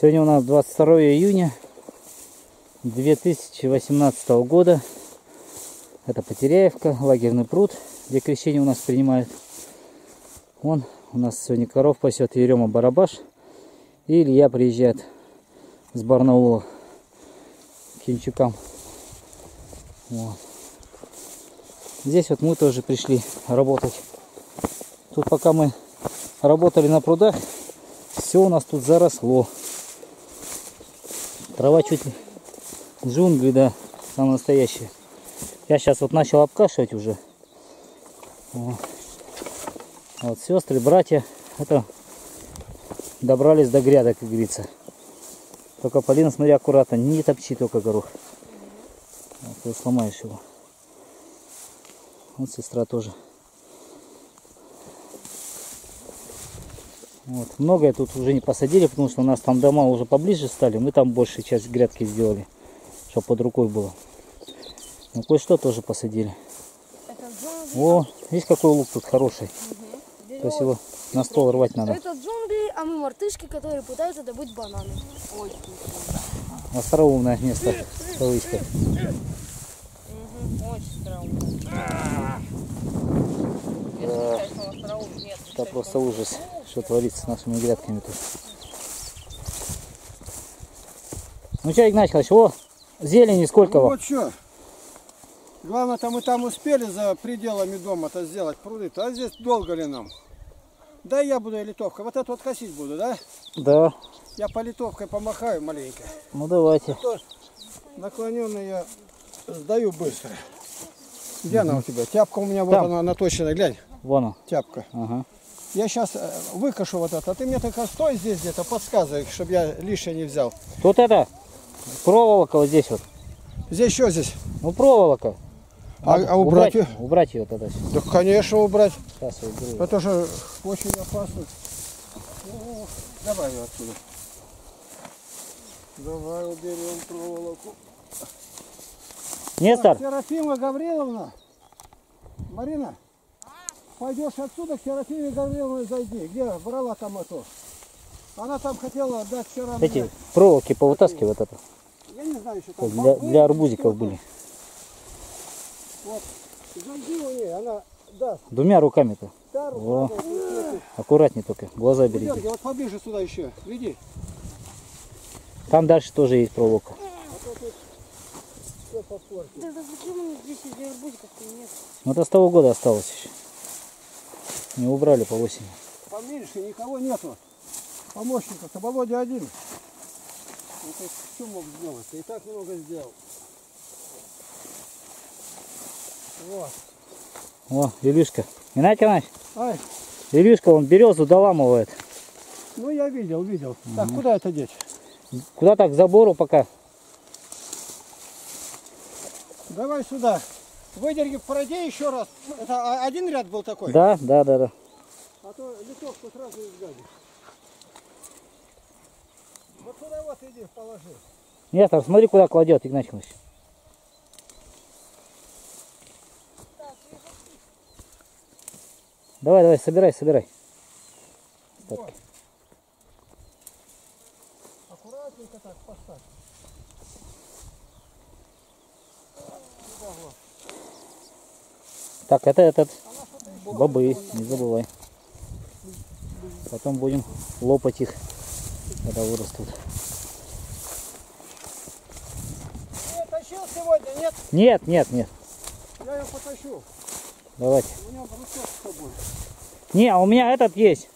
Сегодня у нас 22 июня 2018 года. Это Потеряевка, лагерный пруд, где крещение у нас принимают. Вон у нас сегодня коров пасет Ерема Барабаш. И Илья приезжает с Барнаула к Кинчукам. Вот. Здесь вот мы тоже пришли работать. Тут пока мы работали на прудах, все у нас тут заросло. Трава чуть ли джунгли, да, самая настоящая. Я сейчас вот начал обкашивать уже. Вот, вот сестры, братья, это добрались до грядок, как говорится. Только Полина, смотри, аккуратно, не топчи только горох. Вот, ты сломаешь его. Вот сестра тоже. Вот. Многое тут уже не посадили, потому что у нас там дома уже поближе стали. Мы там большую часть грядки сделали, чтобы под рукой было. Ну, кое-что тоже посадили. О, видишь, какой лук тут хороший. То есть его на стол рвать надо. Это джунгли, а мы мартышки, которые пытаются добыть бананы. Остроумное место. Кавычка. Очень странно. Это просто ужас, что творится с нашими грядками тут. Ну что, Игнатий Николаевич, о, зелени сколько Ну вам? вот что. Главное-то мы там успели за пределами дома-то сделать пруды-то, а здесь долго ли нам? Да я буду и литовкой. Вот это вот косить буду, да? Да, Я по литовкой помахаю маленько. ну давайте. То наклоненный я сдаю быстро. Где она у тебя? Тяпка у меня вот Там. она наточена, глянь, Вон он. тяпка. Ага. Я сейчас выкашу вот это, а ты мне только стой здесь где-то, подсказывай, чтобы я лишнее не взял. Тут это, проволока вот здесь вот. Здесь что здесь? Ну проволока. А- а убрать убрать, убрать ее тогда. Да, конечно, убрать. Сейчас я уберу. Это же очень опасно. Ну, давай ее отсюда. Давай уберем проволоку. Нестор, Серафима Гавриловна. Марина, пойдешь отсюда к Серафиме Гавриловне зайди. Где брала там эту? Она там хотела отдать вчера мне. эти проволоки повытаскивай вот это. Я не знаю, что там. Для, для арбузиков были. Вот. Зайди у нее, она даст. Двумя руками-то. Да, Аккуратнее только, глаза вот, берите. вот поближе сюда еще. Веди. Там дальше тоже есть проволока. Подпортил. Да, да зачем они здесь из арбузиков нет? Ну это с того года осталось еще. Не убрали по осени. Поменьше никого нету. Помощников-то Володя один. Ну ты что мог сделать? Ты и так много сделал. Вот. О, Илюшка. Геннадий Иванович, Ай, Илюшка, он березу доламывает. ну я видел, видел. Так, куда это деть? Куда так к забору пока? Давай сюда. Выдерги в породе еще раз. Это один ряд был такой? Да, да, да, да. А то литовку сразу изгадишь. Вот сюда вот иди, положи. Нестор, смотри, куда кладет Игнатий Иванович. Давай, давай, собирай, собирай. Вот. Аккуратненько так поставь. Сюда вот. Так, это этот бобы, не забывай. Потом будем лопать их, когда вырастут. Ты тащил сегодня, нет? Нет, нет, нет. Я ее потащу. Давайте. У меня брусок с собой. Не, а у меня этот есть.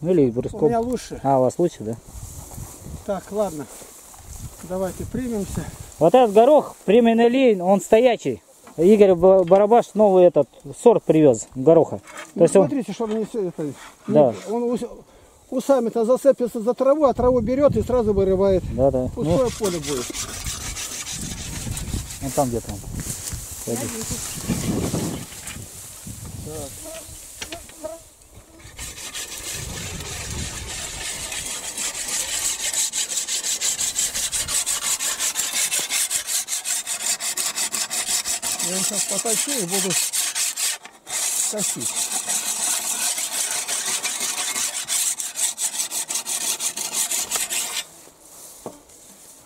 Ну или У бруском. меня лучше. А, у вас лучше, да? Так, ладно. Давайте примемся. Вот этот горох, лейн, он стоячий. Игорь Ба- Барабаш новый этот сорт привез гороха. То Ну, есть он, смотрите, чтобы не все это... Да. Он ус- усами-то зацепится за траву, а траву берет и сразу вырывает. да, да. Ну, Пустое поле будет. он там где-то он. Пойди. потом сейчас поточу и буду косить.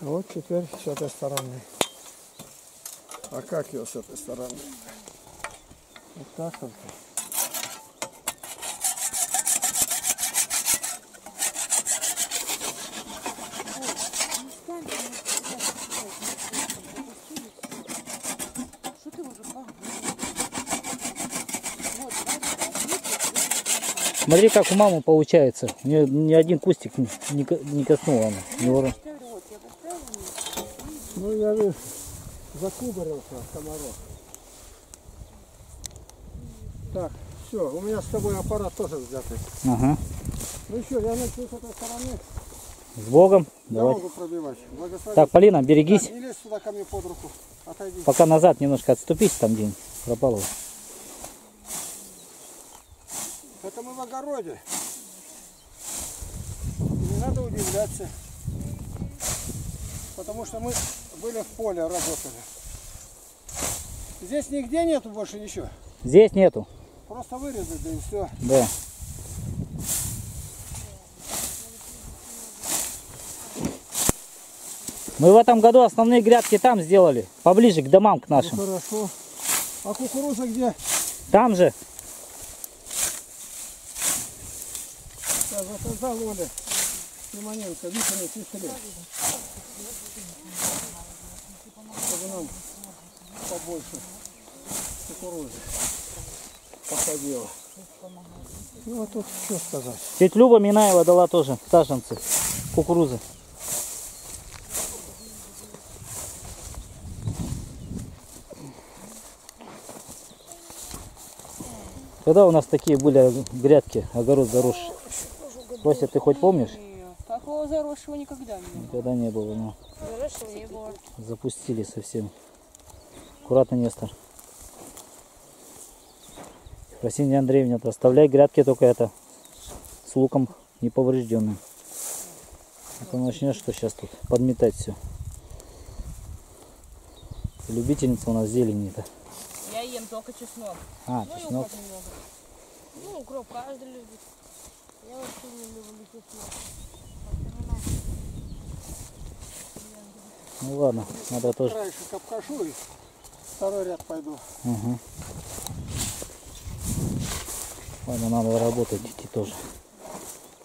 Вот теперь с этой стороны. А как ее с этой стороны? Вот так вот. Смотри, как у мамы получается. У нее ни один кустик не, не ко- не коснула она. Не ура- Ну я вижу, закубарился комаров. Так, все, у меня с тобой аппарат тоже взятый. Ага. Ну что, я начну с этой стороны. С Богом. Давай. Так, Полина, берегись. Лезь сюда ко мне под руку. Отойди. Пока назад немножко отступись там где пропало. Это мы в огороде. Не надо удивляться. Потому что мы были в поле, работали. Здесь нигде нету больше ничего. Здесь нету. Просто вырезать, да и все. Да. Мы в этом году основные грядки там сделали, поближе к домам к Ну нашим. хорошо. А кукуруза где? Там же. Сейчас Оля Симоненко, Виктор пистолет. Чтобы нам побольше кукурузы походило. Ну а тут что сказать? Тетя Люба Минаева дала тоже саженцы кукурузы. Когда у нас такие были грядки, огород заросший? Костя, ты хоть помнишь? Нет, такого заросшего никогда не было. Никогда не было, но не было. запустили совсем. Аккуратно, Нестор. Просинья Андреевна, то оставляй грядки только это с луком неповрежденным. А то начнешь, что сейчас тут подметать все. Любительница у нас зелени-то. Я ем только чеснок. А, Ну чеснок. Ну, укроп каждый любит. Я вообще не люблю чеснок. Ну ладно, надо тоже. Краешек обхожу и второй ряд пойду. Угу. Ладно, надо работать идти тоже.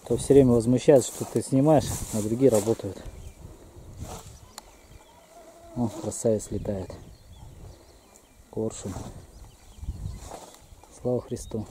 То все время возмущаются, что ты снимаешь, а другие работают. О, красавец летает. Коршун. Слава Христу.